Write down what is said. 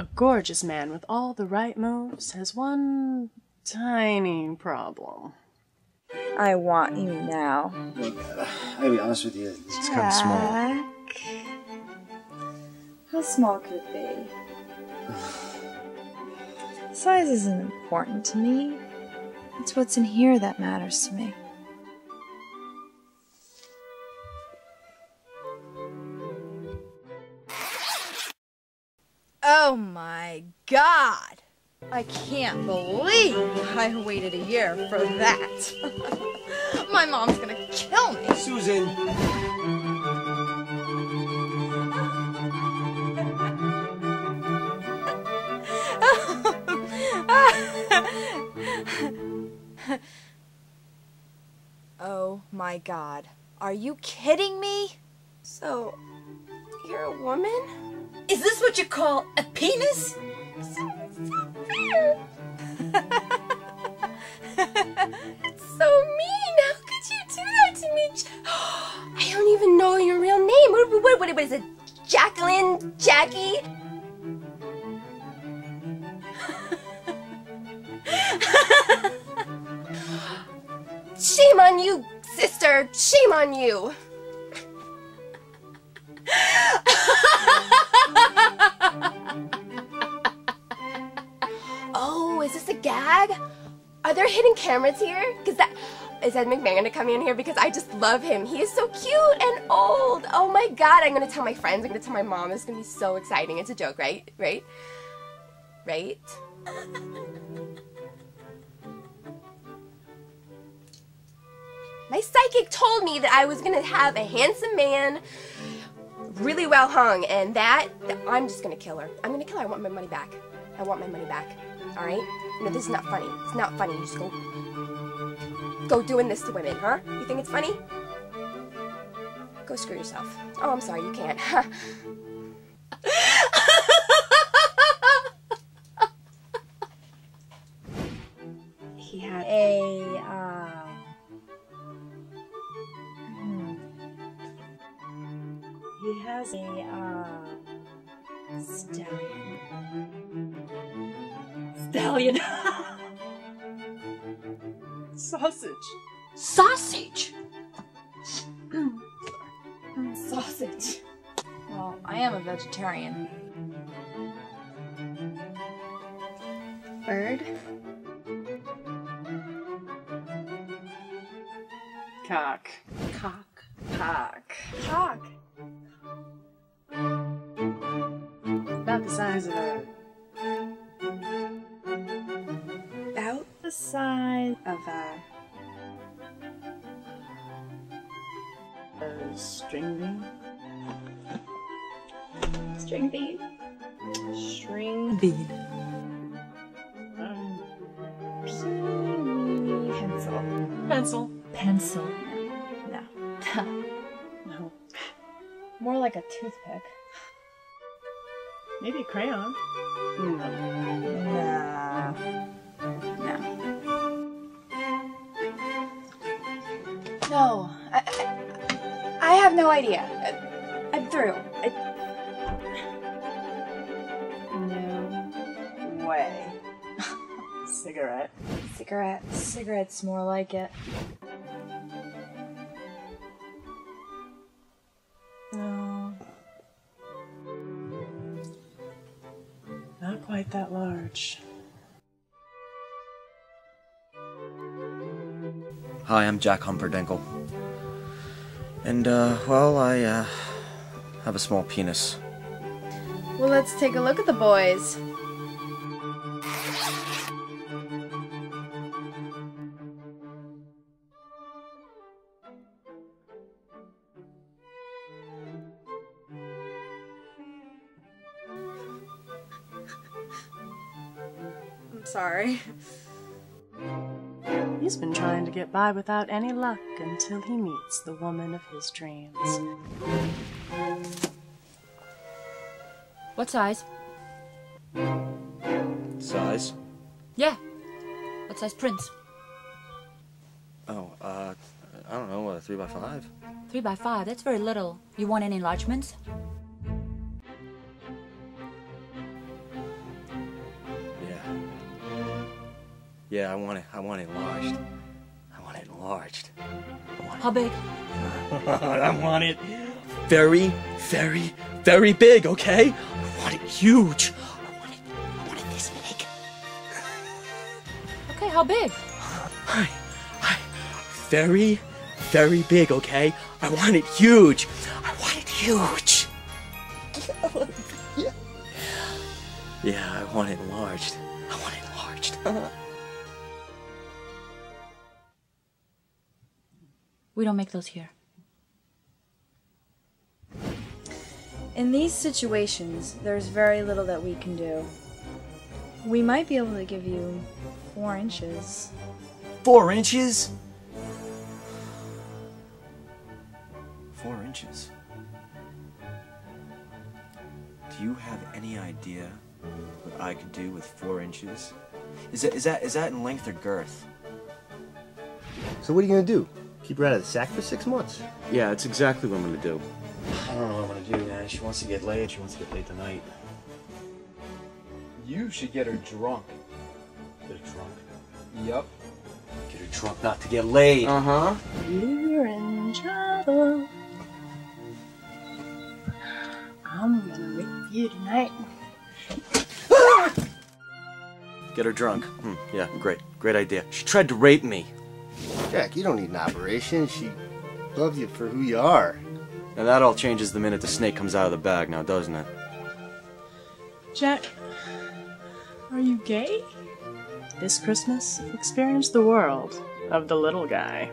A gorgeous man with all the right moves has one tiny problem. I want you now. I gotta be honest with you, it's kind of small. Jack. How small could it be? Size isn't important to me. It's what's in here that matters to me. Oh my god! I can't believe I waited a year for that. My mom's gonna kill me. Susan! oh my god. Are you kidding me? So, you're a woman? Is this what you call a penis? it's so mean. How could you do that to me? I don't even know your real name. What, what, what, what is it? Jacqueline? Jackie? Shame on you, sister. Shame on you. Is this a gag? Are there hidden cameras here? Cause that is Ed McMahon gonna come in here because I just love him. He is so cute and old. Oh my god, I'm gonna tell my friends, I'm gonna tell my mom. It's gonna be so exciting. It's a joke, right? Right? Right? my psychic told me that I was gonna have a handsome man really well hung, and that, I'm just gonna kill her. I'm gonna kill her. I want my money back. I want my money back. All right? No, this is not funny. It's not funny. You just go, go doing this to women, huh? You think it's funny? Go screw yourself. Oh, I'm sorry. You can't. He had a uh, hmm. he has a uh, stallion. Stallion. Sausage. Sausage! Sausage. Well, I am a vegetarian. Bird. Cock. Cock. Cock. Cock. About the size of a the size of a a string bean. string bean. String bean. Um, Pencil. Pencil. Pencil. No. No. More like a toothpick. Maybe a crayon. No. No idea. I, I'm through. I, No way. Cigarette. cigarette. Cigarette's more like it. No. Not quite that large. Hi, I'm Jack Humperdinkle. And, uh, well, I, uh, have a small penis. Well, let's take a look at the boys. I'm sorry. He's been trying to get by without any luck until he meets the woman of his dreams. What size? Size? Yeah. What size prints? Oh, uh, I don't know, a 3 by 5 Three by five. That's very little. You want any enlargements? Yeah, I want it. I want it enlarged. I want it enlarged. How big? I want it very, very, very big. Okay? I want it huge. I want it. I want it this big. Okay, how big? Hi, hi. Very, very big. Okay? I want it huge. I want it huge. Yeah. Yeah, I want it enlarged. I want it enlarged. We don't make those here. In these situations, there's very little that we can do. We might be able to give you four inches. Four inches? Four inches? Do you have any idea what I could do with four inches? Is that is that is that in length or girth? So what are you gonna do? Keep her out of the sack for six months? Yeah, that's exactly what I'm gonna do. I don't know what I'm gonna do, man. She wants to get laid. She wants to get laid tonight. You should get her drunk. Get her drunk. Yup. Get her drunk, not to get laid. Uh huh. You're in trouble. I'm gonna rape you tonight. Get her drunk. Hmm, yeah, great, great idea. She tried to rape me. Jack, you don't need an operation. She loves you for who you are. Now that all changes the minute the snake comes out of the bag, now doesn't it? Jack, are you gay? This Christmas, experience the world of the little guy.